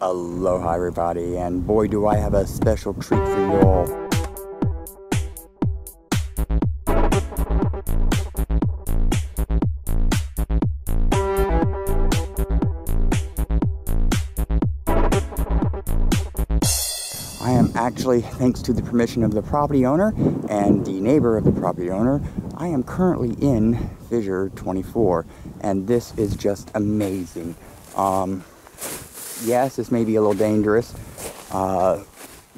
Aloha everybody, and boy do I have a special treat for you all. I am actually, thanks to the permission of the property owner and the neighbor of the property owner, I am currently in Fissure 24, and this is just amazing. Um, yes, this may be a little dangerous. Uh,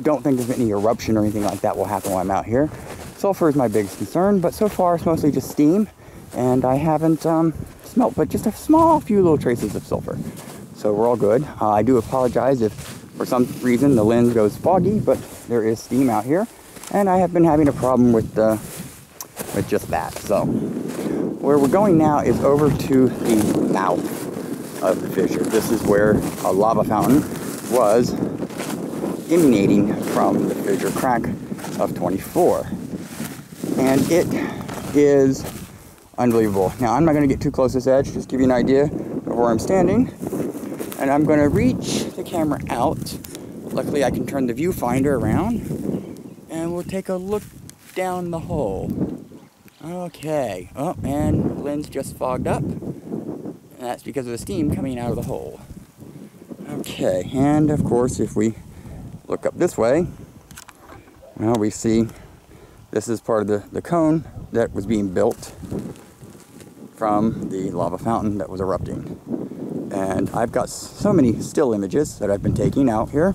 don't think of any eruption or anything like that will happen while I'm out here. Sulfur is my biggest concern, but so far it's mostly just steam, and I haven't um, smelt but just a small few little traces of sulfur. So we're all good. Uh, I do apologize if for some reason the lens goes foggy, but there is steam out here, and I have been having a problem with uh, with just that. So where we're going now is over to the mouth of the fissure. This is where a lava fountain was emanating from the fissure crack of 24. And it is unbelievable. Now I'm not going to get too close to this edge, just give you an idea of where I'm standing. And I'm going to reach the camera out. Luckily I can turn the viewfinder around and we'll take a look down the hole. Okay, oh, and lens just fogged up. And that's because of the steam coming out of the hole. Okay, and of course, if we look up this way, well, we see this is part of the, the cone that was being built from the lava fountain that was erupting. And I've got so many still images that I've been taking out here,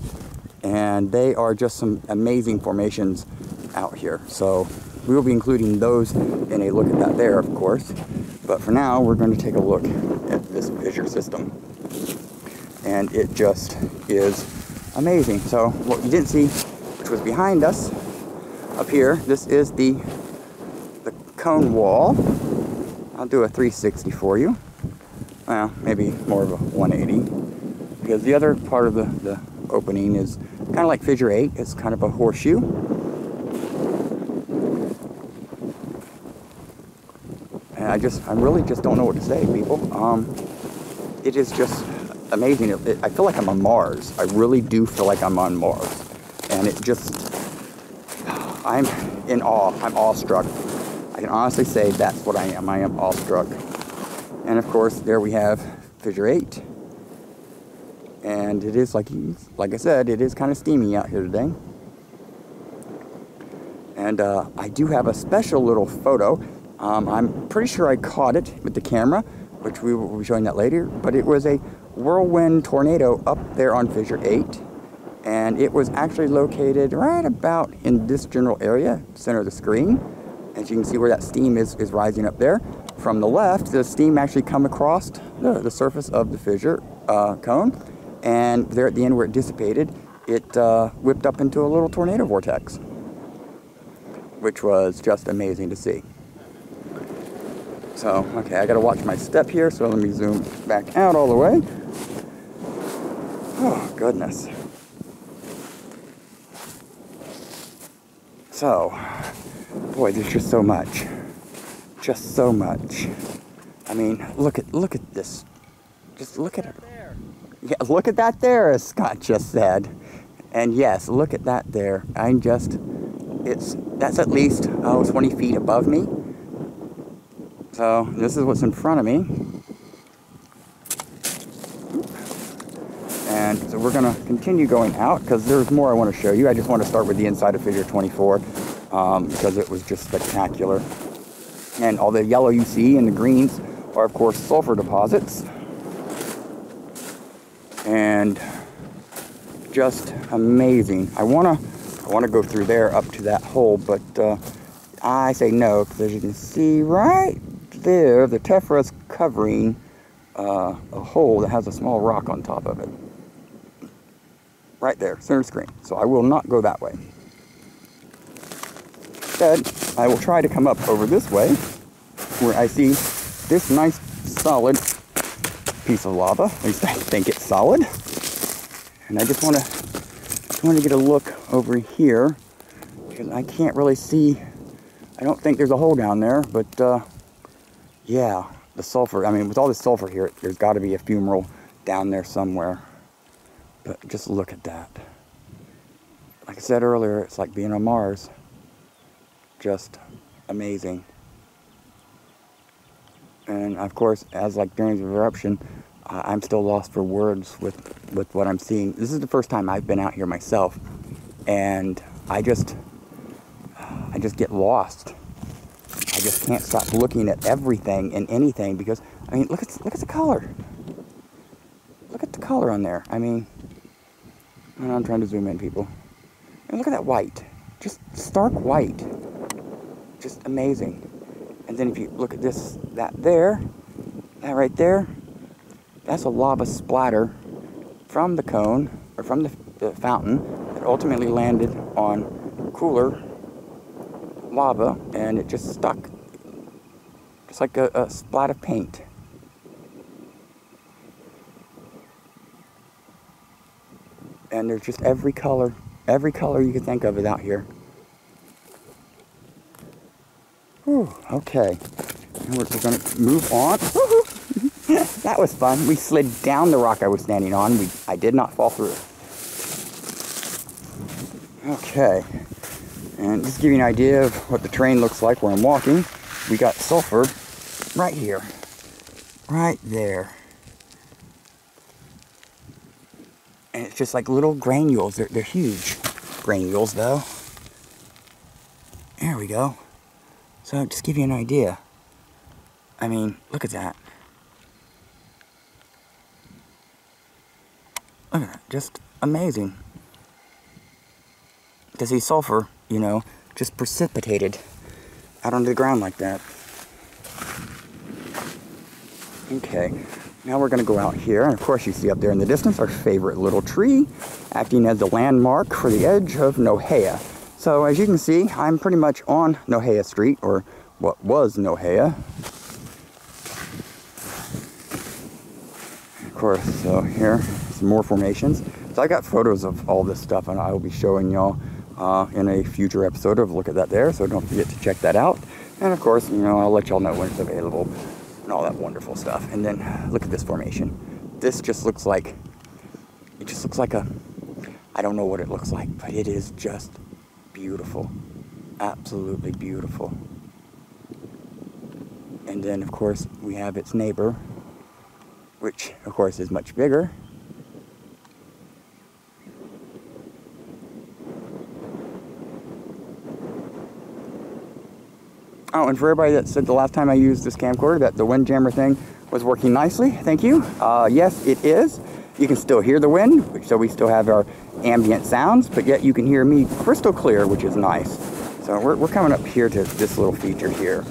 and they are just some amazing formations out here. So we will be including those in a look at that there, of course. But for now, we're going to take a look system. And it just is amazing. So what you didn't see, which was behind us, up here, this is the, the cone wall. I'll do a 360 for you. Well, maybe more of a 180. Because the other part of the, the opening is kind of like figure 8. It's kind of a horseshoe. And I just, I really just don't know what to say, people. Um, it is just amazing. It, it, I feel like I'm on Mars. I really do feel like I'm on Mars. And it just, I'm in awe. I'm awestruck. I can honestly say that's what I am. I am awestruck. And of course, there we have fissure 8. And it is, like, like I said, it is kind of steamy out here today. And uh, I do have a special little photo um, I'm pretty sure I caught it with the camera, which we will be showing that later, but it was a whirlwind tornado up there on Fissure 8. And it was actually located right about in this general area, center of the screen. As you can see where that steam is, is rising up there. From the left, the steam actually come across the, the surface of the fissure uh, cone. And there at the end where it dissipated, it uh, whipped up into a little tornado vortex, which was just amazing to see. So, okay, I gotta watch my step here, so let me zoom back out all the way. Oh, goodness. So, boy, there's just so much. Just so much. I mean, look at look at this. Just look at it. Yeah, look at that there, as Scott just said. And yes, look at that there. I'm just, it's, that's at least, oh, 20 feet above me. So this is what's in front of me. And so we're going to continue going out because there's more I want to show you. I just want to start with the inside of fissure 24 um, because it was just spectacular. And all the yellow you see and the greens are, of course, sulfur deposits. And just amazing. I want to I want to go through there up to that hole, but uh, I say no because as you can see right there, the tephra is covering uh, a hole that has a small rock on top of it. Right there, center screen. So I will not go that way. Instead, I will try to come up over this way, where I see this nice solid piece of lava. At least I think it's solid. And I just want to want to get a look over here because I can't really see. I don't think there's a hole down there, but uh, yeah, the sulfur. I mean, with all this sulfur here, there's got to be a fumarole down there somewhere. But just look at that. Like I said earlier, it's like being on Mars. Just amazing. And of course, as like during the eruption, I'm still lost for words with, with what I'm seeing. This is the first time I've been out here myself. And I just, I just get lost. Just can't stop looking at everything and anything because, I mean, look at, look at the color. Look at the color on there. I mean, I'm trying to zoom in, people. And look at that white. Just stark white. Just amazing. And then if you look at this, that there, that right there, that's a lava splatter from the cone, or from the, the fountain, that ultimately landed on cooler lava, and it just stuck, just like a, a splat of paint. And there's just every color, every color you can think of is out here. Whew, okay, we're, we're gonna move on. that was fun. We slid down the rock I was standing on. We, I did not fall through. Okay, and just to give you an idea of what the terrain looks like where I'm walking, we got sulfur right here, right there. And it's just like little granules. They're, they're huge granules though. There we go. So just give you an idea. I mean, look at that. Look at that, just amazing. To see sulfur, you know, just precipitated out onto the ground like that. Okay, now we're gonna go out here, and of course you see up there in the distance our favorite little tree, acting as the landmark for the edge of Nohea. So as you can see, I'm pretty much on Nohea Street, or what was Nohea. Of course, so here, some more formations. So I got photos of all this stuff and I will be showing y'all uh, in a future episode of Look at That There, so don't forget to check that out. And of course, you know, I'll let y'all know when it's available and all that wonderful stuff. And then look at this formation. This just looks like, it just looks like a, I don't know what it looks like, but it is just beautiful. Absolutely beautiful. And then, of course, we have its neighbor, which, of course, is much bigger. Oh, and for everybody that said the last time I used this camcorder that the Windjammer thing was working nicely, thank you. Uh, yes, it is. You can still hear the wind, so we still have our ambient sounds, but yet you can hear me crystal clear, which is nice. So we're, we're coming up here to this little feature here.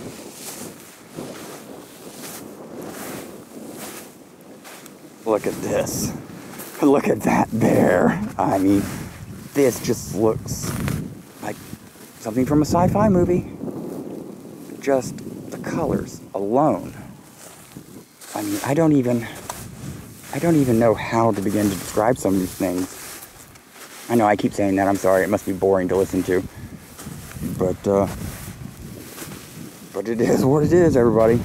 Look at this. Look at that bear. I mean, this just looks like something from a sci-fi movie. Just the colors alone. I mean, I don't even, I don't even know how to begin to describe some of these things. I know I keep saying that, I'm sorry, it must be boring to listen to. But, uh, but it is what it is, everybody.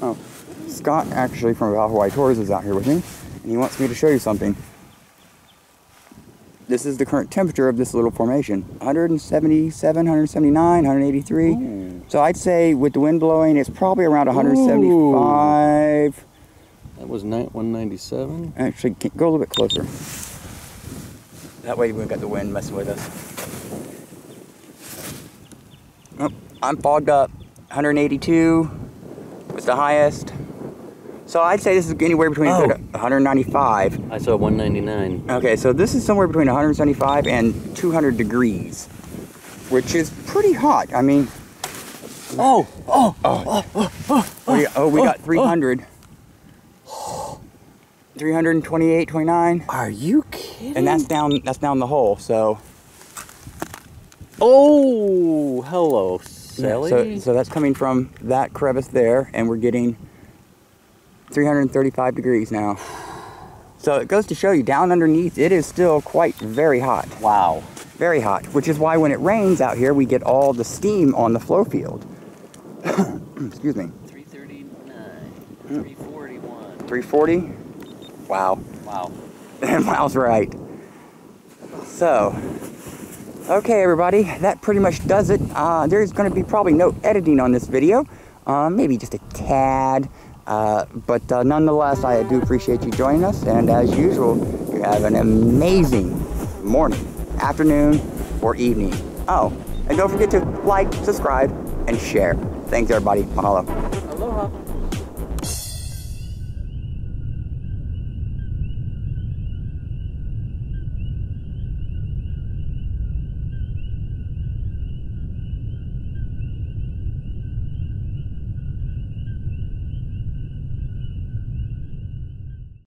Oh, Scott actually from Val Hawaii Tours is out here with me, and he wants me to show you something. This is the current temperature of this little formation. 177, 179, 183. Ooh. So I'd say with the wind blowing, it's probably around 175. Ooh. That was 197? Actually, go a little bit closer. That way we have got the wind messing with us. Oh, I'm fogged up. 182 was the highest. So I'd say this is anywhere between oh. 195. I saw 199. Okay, so this is somewhere between 175 and 200 degrees, which is pretty hot. I mean, oh, oh, oh, oh, oh, oh, we, oh, we got 300. 328, 29. Are you kidding? And that's down that's down the hole, so Oh hello, Sally. Yeah, so, so that's coming from that crevice there, and we're getting 335 degrees now. So it goes to show you down underneath it is still quite very hot. Wow. Very hot, which is why when it rains out here we get all the steam on the flow field. Excuse me. 339, 341. 340? Wow. Wow. And Miles right. So, okay, everybody, that pretty much does it. Uh, there's going to be probably no editing on this video, uh, maybe just a tad. Uh, but uh, nonetheless, I do appreciate you joining us. And as usual, you have an amazing morning, afternoon, or evening. Oh, and don't forget to like, subscribe, and share. Thanks, everybody. Mahalo. Aloha.